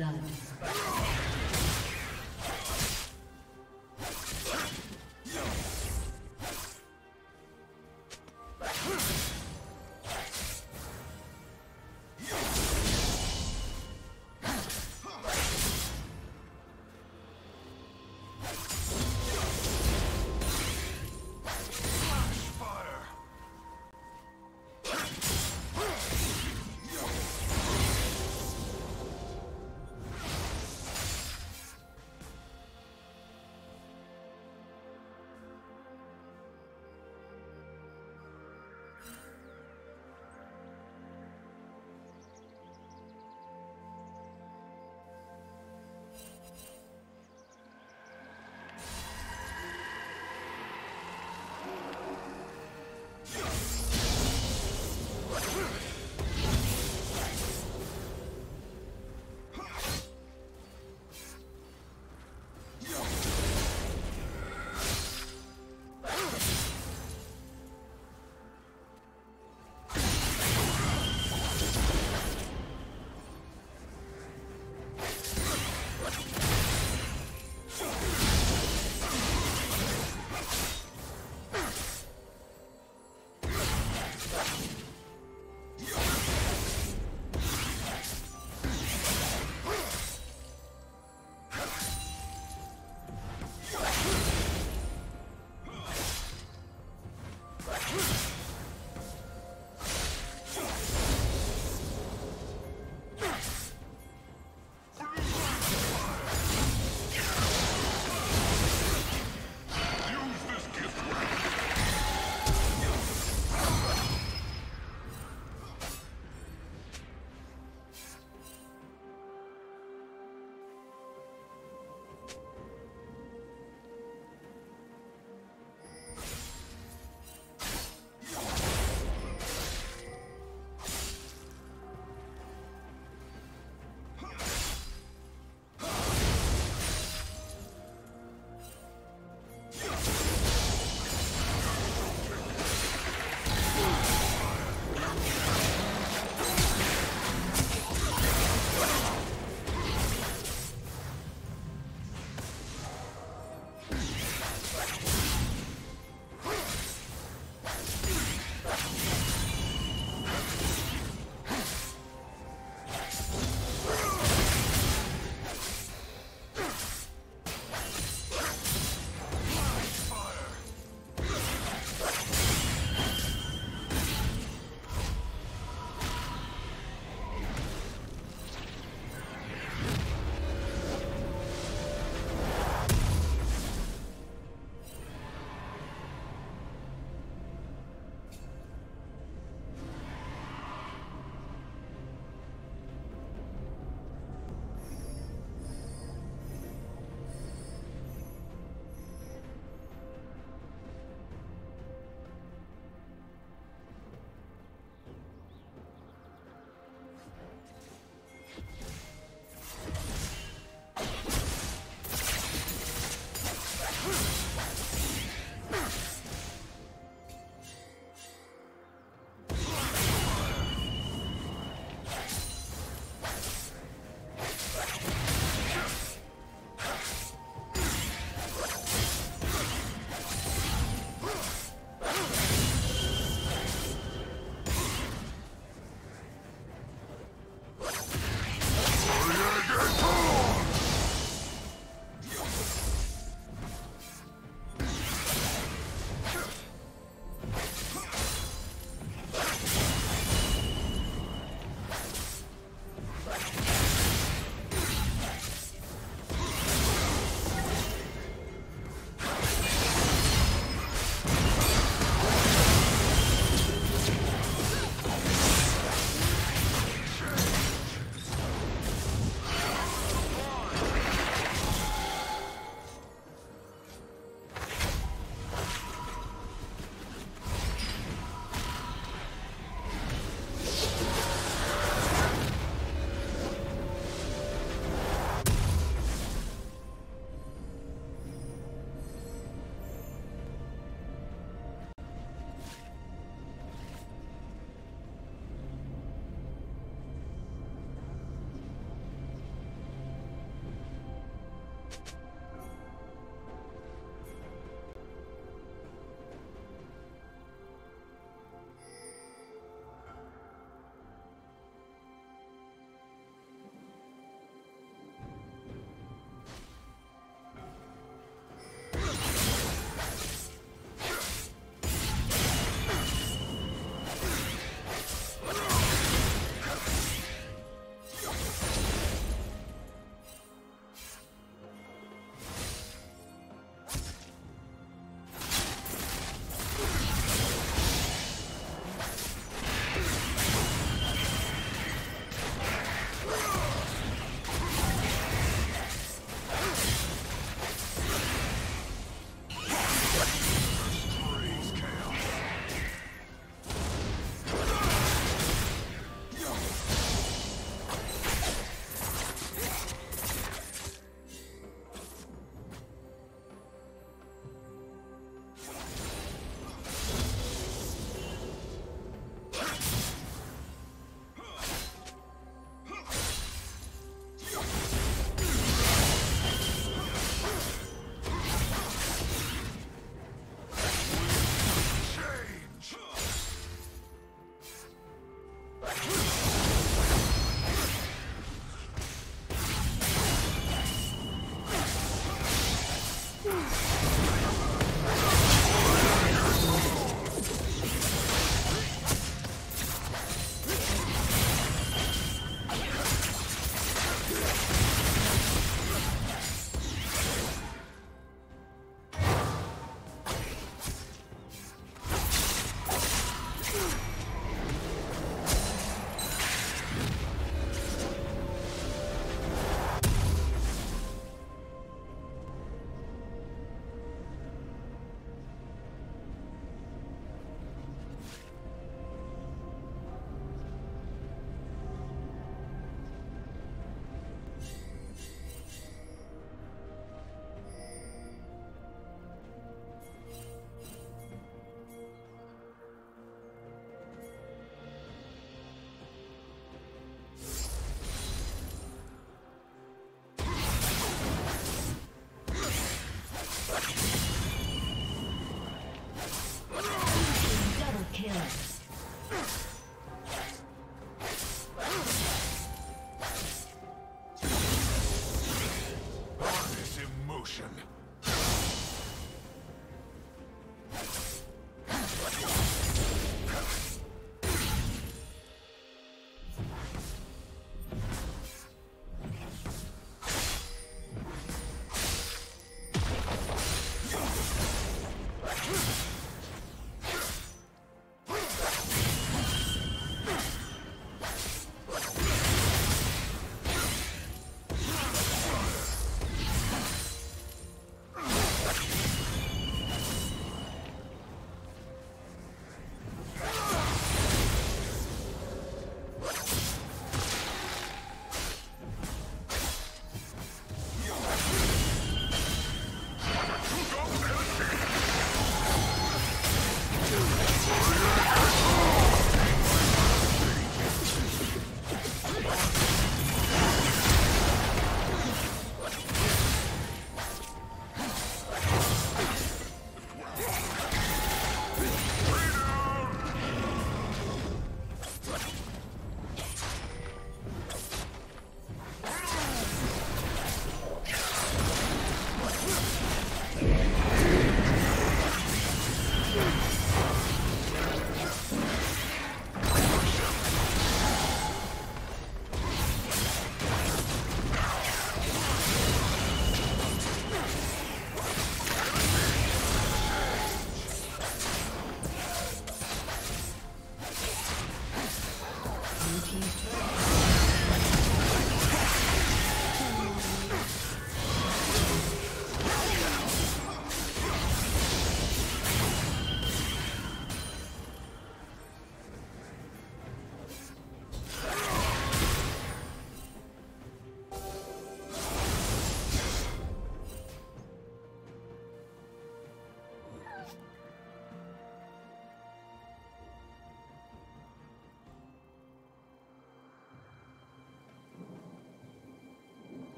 Blood.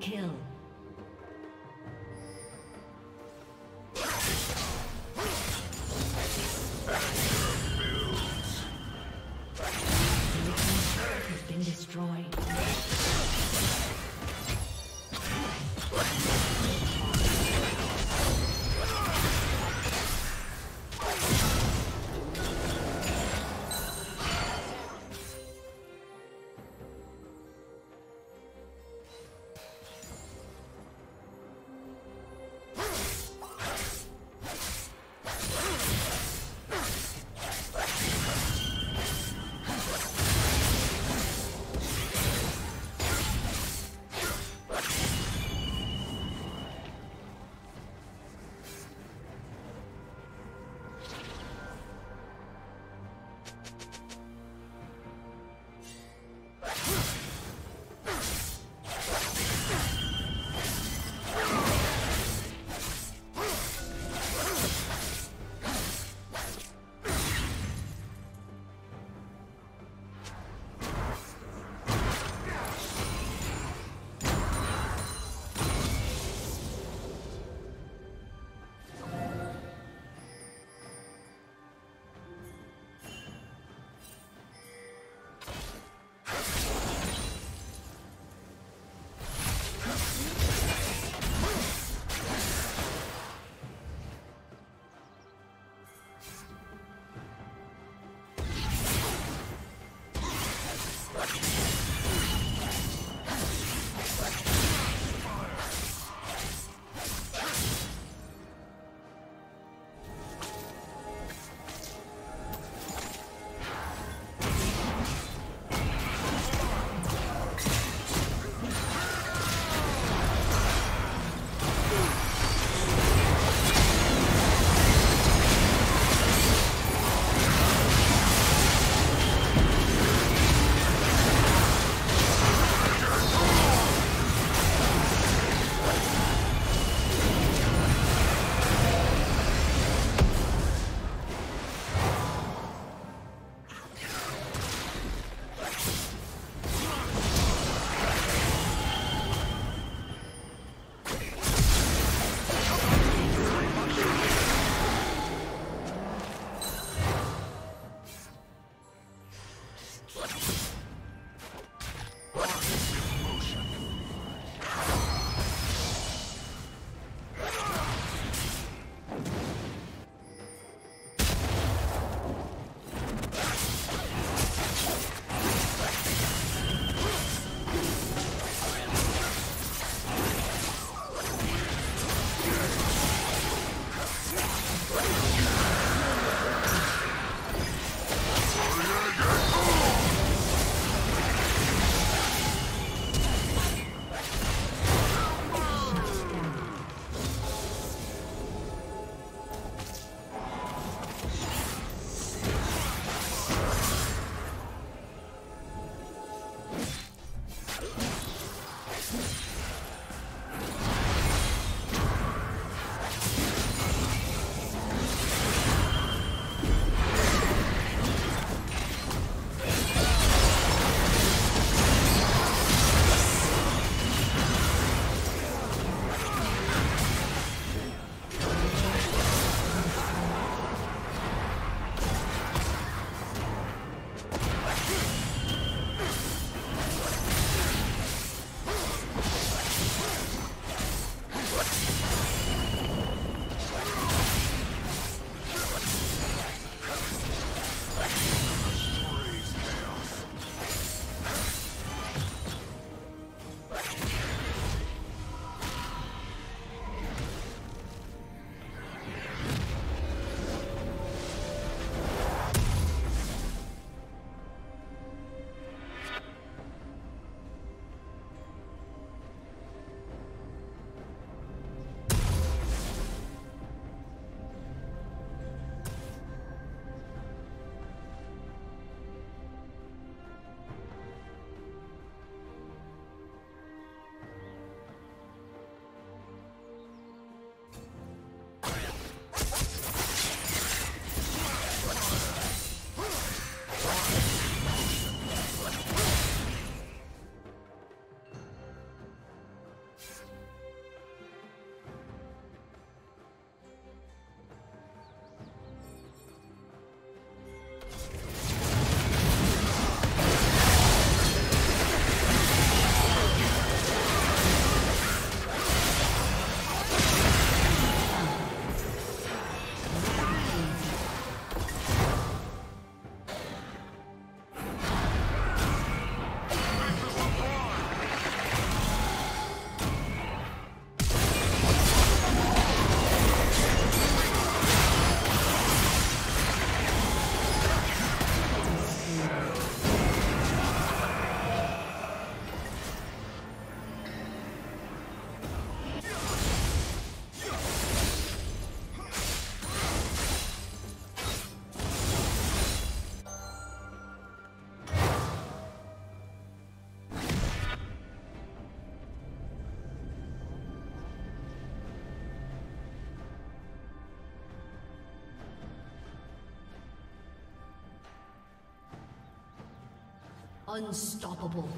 Kill. Unstoppable.